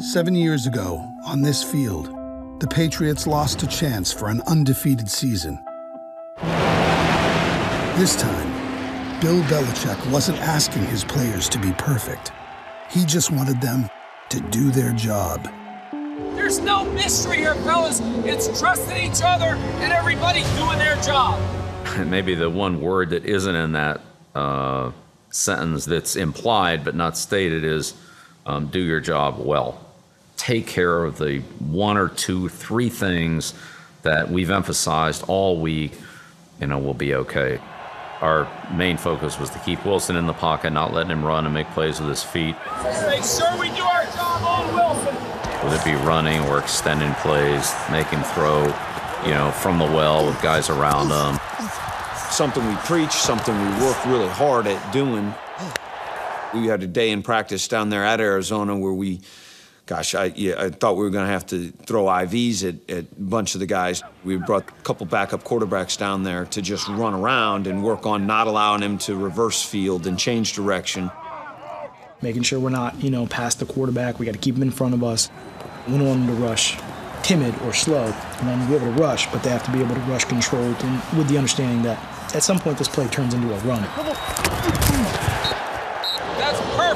Seven years ago, on this field, the Patriots lost a chance for an undefeated season. This time, Bill Belichick wasn't asking his players to be perfect. He just wanted them to do their job. There's no mystery here, fellas. It's trusting each other and everybody doing their job. Maybe the one word that isn't in that uh, sentence that's implied but not stated is um, do your job well. Take care of the one or two, three things that we've emphasized all week, you know, we'll be okay. Our main focus was to keep Wilson in the pocket, not letting him run and make plays with his feet. Make sure we do our job on Wilson. Whether it be running or extending plays, make him throw, you know, from the well with guys around him. Something we preach, something we work really hard at doing. We had a day in practice down there at Arizona where we, gosh, I, yeah, I thought we were going to have to throw IVs at, at a bunch of the guys. We brought a couple backup quarterbacks down there to just run around and work on not allowing him to reverse field and change direction. Making sure we're not, you know, past the quarterback. We got to keep him in front of us. We don't want them to rush timid or slow. Them to be able to rush, but they have to be able to rush controlled and with the understanding that at some point this play turns into a run.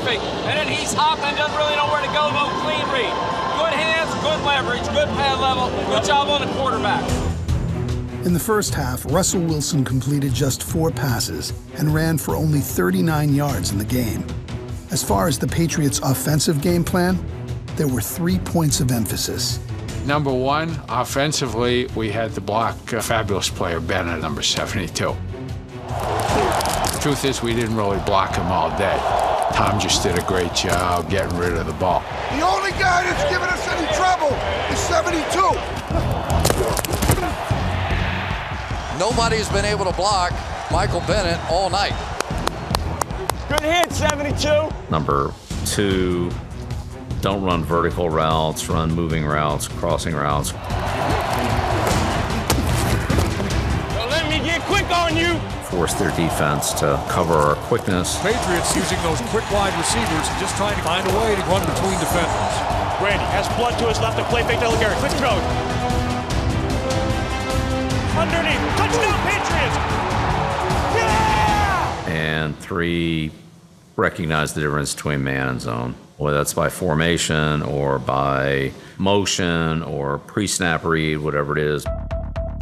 That's perfect. And then he's hopping, doesn't really know where to go. No clean read. Good hands, good leverage, good pad level. Good job on the quarterback. In the first half, Russell Wilson completed just four passes and ran for only 39 yards in the game. As far as the Patriots' offensive game plan, there were three points of emphasis. Number one, offensively, we had to block a fabulous player, Bennett, number 72. Truth is, we didn't really block him all day. Tom just did a great job getting rid of the ball. The only guy that's given us any trouble is 72. Nobody's been able to block Michael Bennett all night. Good hit, 72. Number two, don't run vertical routes, run moving routes, crossing routes. Don't let me get quick on you. Force their defense to cover our quickness. Patriots using those quick wide receivers and just trying to find a way to run between defenders. Brady has blood to his left to play fake to Garrett. Quick throw. Underneath. Touchdown Patriots. Yeah! And three, recognize the difference between man and zone, whether that's by formation or by motion or pre-snap read, whatever it is.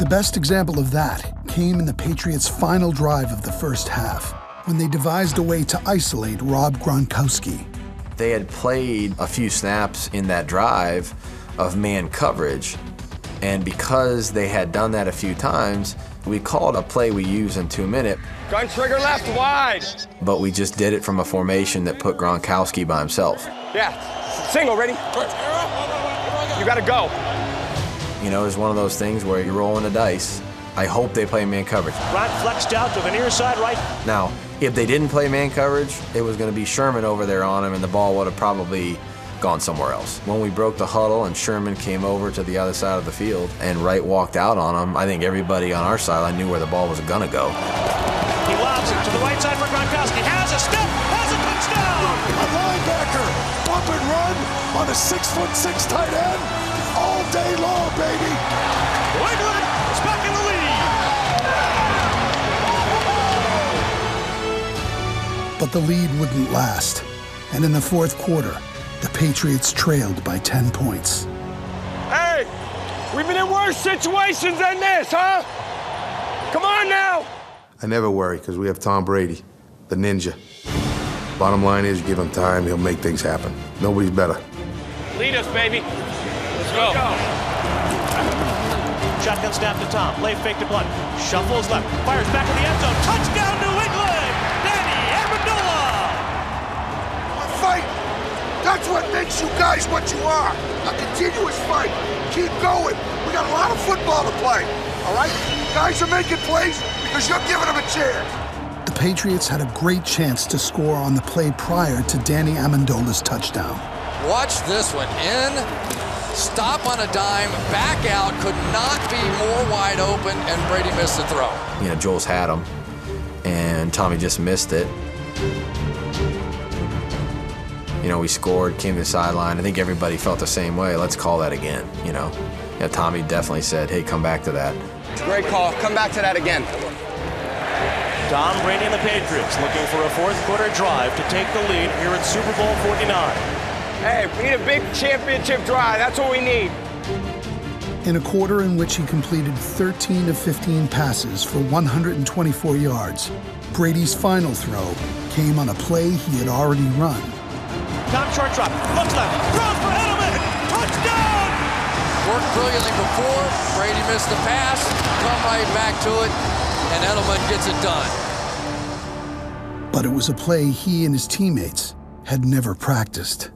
The best example of that came in the Patriots' final drive of the first half, when they devised a way to isolate Rob Gronkowski. They had played a few snaps in that drive of man coverage, and because they had done that a few times, we called a play we use in two minute. Gun trigger left wide. But we just did it from a formation that put Gronkowski by himself. Yeah. Single, ready? You gotta go. You know, it's one of those things where you're rolling the dice. I hope they play man coverage. Right flexed out to the near side right. Now, if they didn't play man coverage, it was going to be Sherman over there on him, and the ball would have probably gone somewhere else. When we broke the huddle and Sherman came over to the other side of the field and Wright walked out on him, I think everybody on our sideline knew where the ball was going to go. He lobs it to the right side for Gronkowski. Has a step, has a touchdown! A linebacker, bump and run on a six foot six tight end all day long, baby. Wiglet is back in the lead. But the lead wouldn't last, and in the fourth quarter, the Patriots trailed by 10 points. Hey, we've been in worse situations than this, huh? Come on now. I never worry because we have Tom Brady, the ninja. Bottom line is, you give him time, he'll make things happen. Nobody's better. Lead us, baby. Let's go. Shotgun snap to Tom. Play fake to Blount. Shuffles left. Fires back in the end zone. Touchdown, New England! Danny Amendola! Fight! That's what makes you guys what you are. A continuous fight. Keep going. We got a lot of football to play. All right? Guys are making plays because you're giving them a chance. The Patriots had a great chance to score on the play prior to Danny Amendola's touchdown. Watch this one. In, stop on a dime, back out, could not be more wide open, and Brady missed the throw. You know, Jules had him, and Tommy just missed it. You know, we scored, came to the sideline. I think everybody felt the same way. Let's call that again, you know. Yeah, Tommy definitely said, hey, come back to that. Great call. Come back to that again. Tom Brady and the Patriots looking for a fourth quarter drive to take the lead here at Super Bowl 49. Hey, we need a big championship drive. That's what we need. In a quarter in which he completed 13 of 15 passes for 124 yards, Brady's final throw came on a play he had already run. Tom short drop, looks left, throws for Edelman, touchdown! Worked brilliantly before. Brady missed the pass, come right back to it, and Edelman gets it done. But it was a play he and his teammates had never practiced.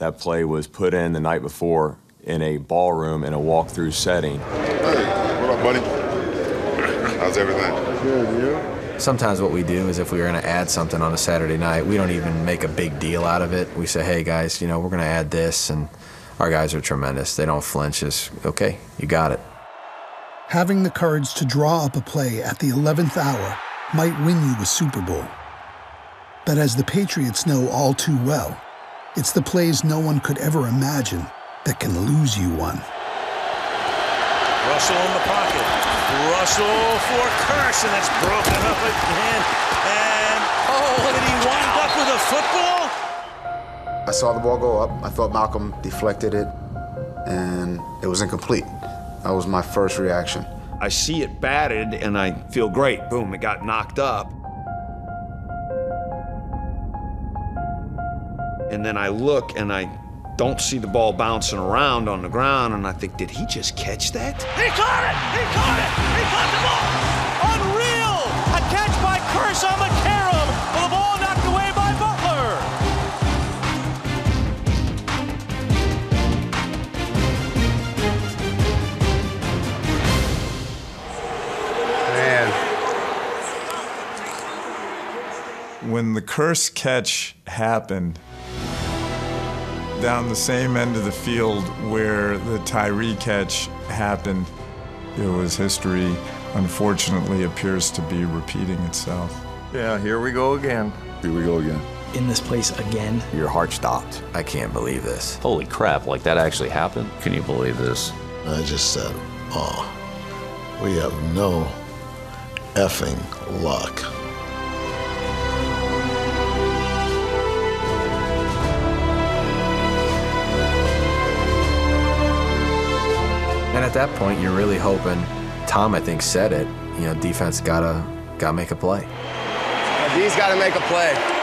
That play was put in the night before in a ballroom in a walkthrough setting. Hey, what up, buddy? How's everything? Good, yeah. Sometimes what we do is if we are going to add something on a Saturday night, we don't even make a big deal out of it. We say, hey, guys, you know, we're going to add this, and our guys are tremendous. They don't flinch. Just, okay, you got it. Having the courage to draw up a play at the 11th hour might win you a Super Bowl. But as the Patriots know all too well, it's the plays no one could ever imagine that can lose you one. Russell in the pocket. Russell for Kearse, and it's broken up again. And oh, did he wind up with a football? I saw the ball go up. I thought Malcolm deflected it, and it was incomplete. That was my first reaction. I see it batted and I feel great. Boom, it got knocked up. And then I look and I don't see the ball bouncing around on the ground, and I think, did he just catch that? He caught it! He caught it! He caught the ball! Unreal! A catch by Kearse on McCarron, with the ball knocked away by Butler. Man. When the Kearse catch happened, down the same end of the field where the Tyree catch happened, it was history, unfortunately, appears to be repeating itself. Yeah, here we go again. Here we go again. In this place again. Your heart stopped. I can't believe this. Holy crap, like that actually happened? Can you believe this? I just said, oh, we have no effing luck. At that point, you're really hoping. Tom, I think, said it. You know, defense gotta gotta make a play. D's got to make a play.